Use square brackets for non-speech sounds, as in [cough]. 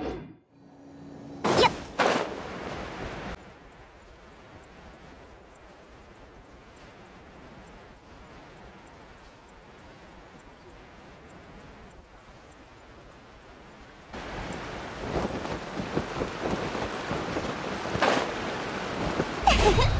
you [laughs]